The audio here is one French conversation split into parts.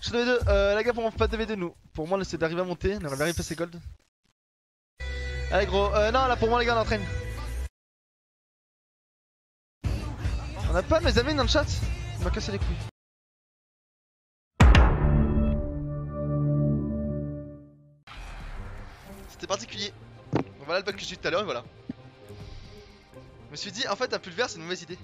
Suis V2, euh, la gars pour moi pas de V2 nous. Pour moi, c'est d'arriver à monter, on aurait bien passer gold. Allez gros, euh, non là pour moi les gars on entraîne. On a pas mes amis dans le chat? On m'a cassé les couilles. C'était particulier. Voilà le bug que j'ai eu tout à l'heure et voilà. Je me suis dit en fait un pulvère c'est une mauvaise idée.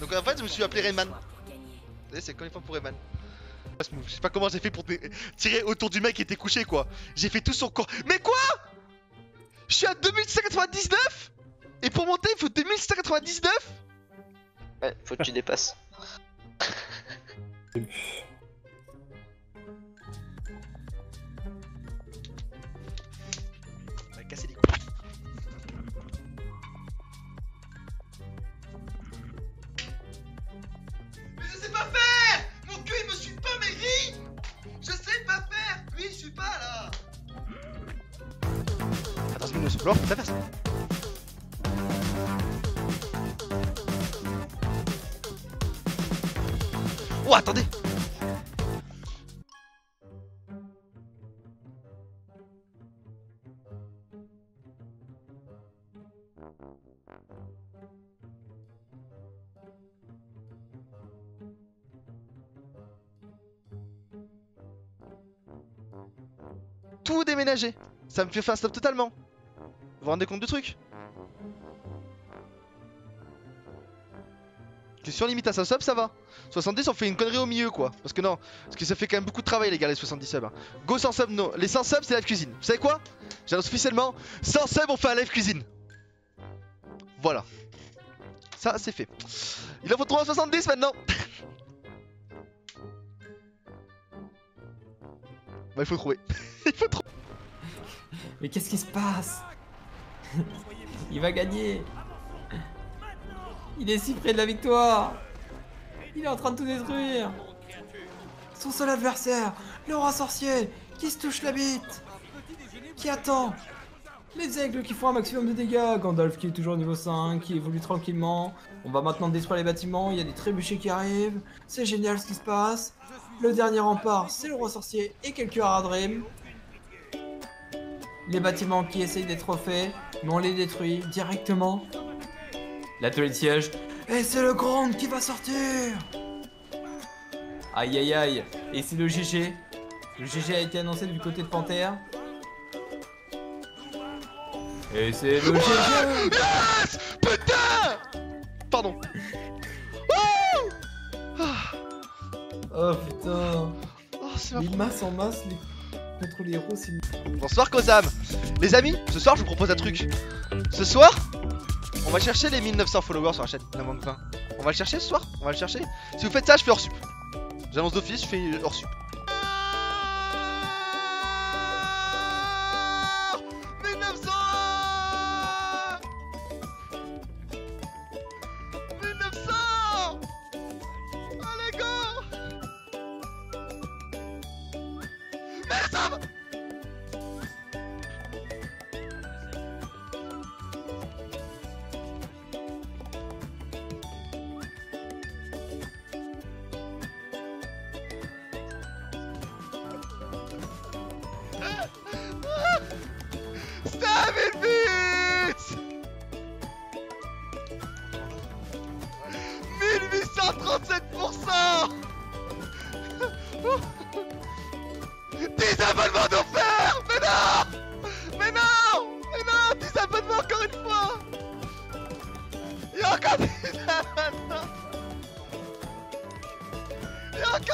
Donc en fait je me suis appelé Rayman. Vous savez c'est quand une fois pour Rayman? Je sais pas comment j'ai fait pour tirer autour du mec qui était couché quoi. J'ai fait tout son corps. Mais quoi? Je suis à 2699 Et pour monter il faut 2699 Ouais, faut que tu dépasses. Oh attendez. Tout déménager Ça me fait un stop totalement Vous vous rendez compte du truc? Question limite à 100 subs ça va. 70 on fait une connerie au milieu quoi. Parce que non Parce que ça fait quand même beaucoup de travail les gars les 70 subs hein. Go 100 subs non Les 100 subs c'est live cuisine. Vous savez quoi? J'annonce officiellement 100 subs on fait un live cuisine. Voilà. Ça c'est fait. Il en faut 370 maintenant. Bah il faut trouver. Il faut trouver Mais qu'est-ce qui se passe? Il va gagner Il est si près de la victoire Il est en train de tout détruire Son seul adversaire, le roi sorcier, qui se touche la bite Qui attend Les aigles qui font un maximum de dégâts, Gandalf qui est toujours niveau 5, qui évolue tranquillement. On va maintenant détruire les bâtiments, il y a des trébuchets qui arrivent, c'est génial ce qui se passe. Le dernier rempart, c'est le roi sorcier et quelques Haradrim. Les bâtiments qui essayent d'être faits, mais on les détruit directement. L'atelier de siège. Et c'est le grand qui va sortir Aïe aïe aïe. Et c'est le GG. Le GG a été annoncé du côté de Panthère. Et c'est le GG Yes Putain Pardon Oh putain Oh Les masses en masse les... contre les héros c'est... Bonsoir Kozam Les amis, ce soir je vous propose un truc. Ce soir, on va chercher les 1900 followers sur la chaîne, 20. On va le chercher ce soir? On va le chercher? Si vous faites ça, je fais hors sup. J'annonce d'office, je fais hors sup.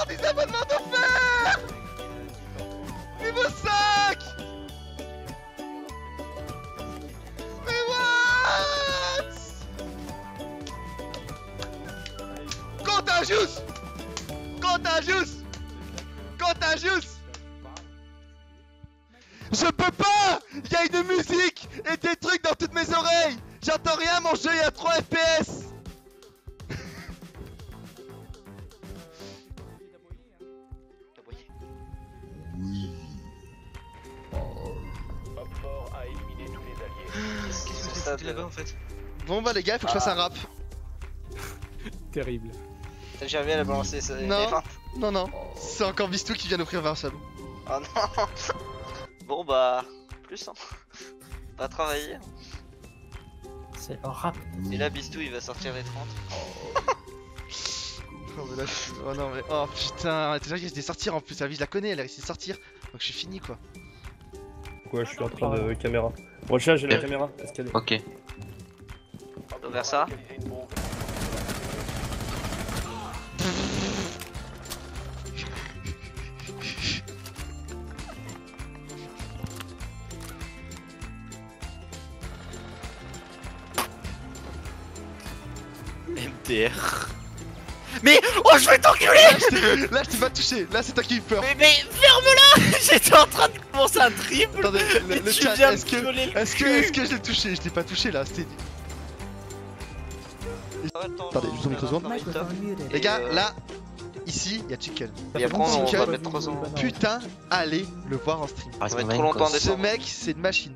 10 abonnements d'offert Niveau 5 Mais what Contagious Contagious Contagious Je peux pas Il y a une musique et des trucs dans toutes mes oreilles J'entends rien, mon jeu est à 3 FPS Là-bas en fait Bon bah les gars, il faut que je fasse un rap. Terrible. T'as jamais à la balancer ça. Non. F1. Non, non, c'est encore Bistou qui vient d'offrir 20 subs. Oh non Bon bah, plus hein. Pas travailler. C'est rap. Et là, Bistou il va sortir les 30. Oh, mais là, je oh non, mais oh putain, t'es sûr qu'il de sortir en plus. La vie, je la connais, elle a réussi de sortir. Donc je suis fini quoi. Ouais, je suis en train de caméra. Rocha, j'ai la caméra. Est Ok. Vers ça MTR. Mais oh je vais t'enculer Là, je t'ai- là, je t'ai pas touché. Là, c'est toi qui peur. Mais, mais ferme-la J'étais en train de commencer un triple Attendez, le, chat, est-ce que, est-ce que, est-ce que je l'ai touché Je l'ai pas touché là. C'était. Attendez, juste seconde. Les gars, là, ici, il y a Chicken. Et après, on Chicken. va mettre 3 ans. Putain, allez le voir en stream. Ah, Ça va être trop longtemps Ce mec, c'est une machine.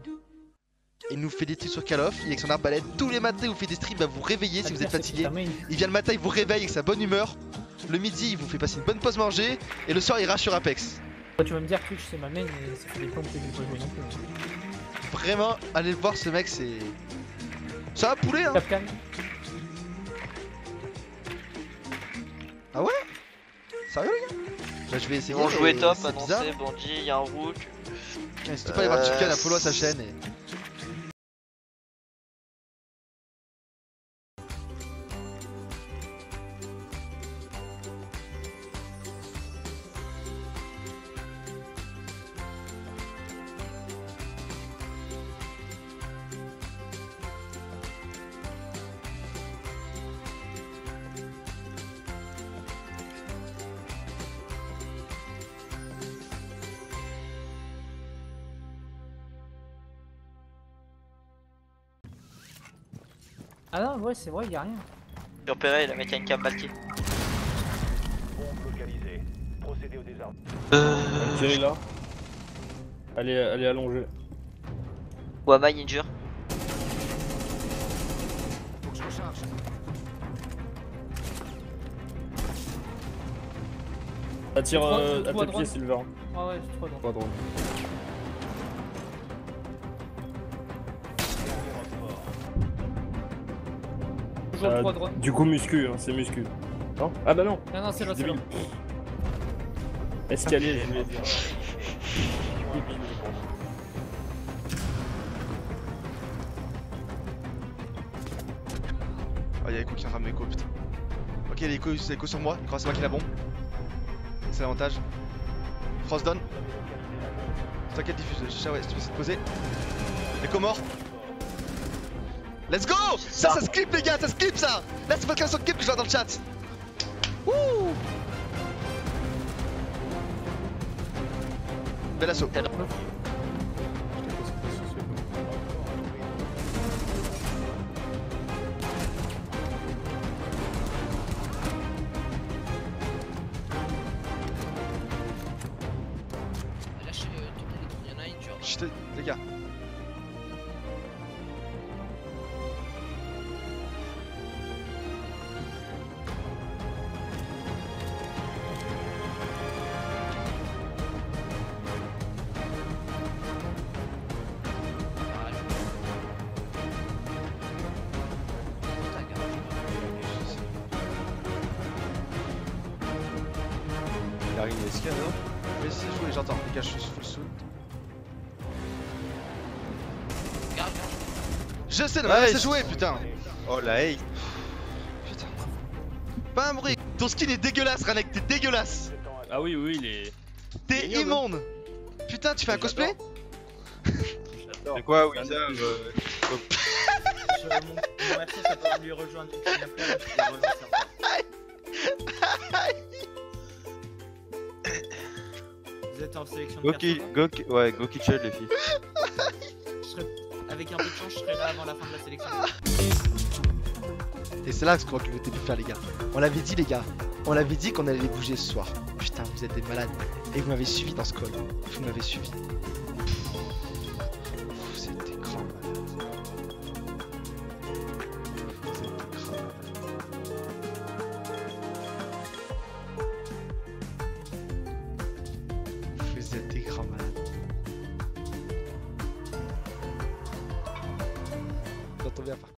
Il nous fait des trucs sur Call of, il est avec son arbalète. Tous les matins, il vous fait des streams à vous réveiller si vous êtes fatigué. Il vient le matin, il vous réveille avec sa bonne humeur. Le midi, il vous fait passer une bonne pause manger. Et le soir, il rage sur Apex. Tu vas me dire Twitch c'est ma main et ça fait des pompes que je peux jouer non plus. Vraiment, allez le voir, ce mec, c'est. Ça va poulet, hein Capcan, Sérieux, les gars? Bah, je vais Ils essayer. vont jouer top, annoncé, Bandit, il y a un rook. N'hésitez pas à aller voir Chicken, à follow à sa chaîne. Et... Ah non, ouais, c'est vrai, y'a rien. Sur Perret, la mécanique a balqué. Ok, là. Elle est, elle est allongée. Wama injure. Ça tire euh, à tes pieds, Silver. Ah ouais, c'est trop drôle. Toujours Euh, 3 drones. Du coup, muscu, hein, c'est muscu. Non Ah bah non Non, non, c'est. Débile. Escalier, je voulais dire. Oh, y'a Echo qui de m'écho, putain. Ok, il y a Echo, Echo sur moi. Il croit que c'est moi qui la bombe. C'est l'avantage. Frost down. T'inquiète, diffuse. Ouais, si tu veux essayer de poser. Echo mort. Let's go Ça, ça se clip, les gars, ça se clip, ça Là, c'est pas de clip que je vois dans le chat. Wouh Bel assaut. Chut, les gars. Qu'il y a non essayer de jouer, j'entends. Les gars, je suis full soul. Je sais, non, mais Ouais, c'est je- joué, putain. Oh la hey Putain. Pas un bruit. Ton skin est dégueulasse, Ranek, t'es dégueulasse. Ah oui, oui, il est. T'es immonde. Putain, tu fais un cosplay C'est quoi ça euh, Je- mon, perso s'appelle lui rejoindre Vous êtes en sélection de Go kill, go ki- ouais, go kitchen les filles. Avec un peu de chance, je serai là avant la fin de la sélection. Et c'est là ce qu'on va de faire, les gars. On l'avait dit, les gars. On l'avait dit qu'on allait les bouger ce soir. Putain, vous êtes des malades. Et vous m'avez suivi dans ce call. Vous m'avez suivi. Quand on vient par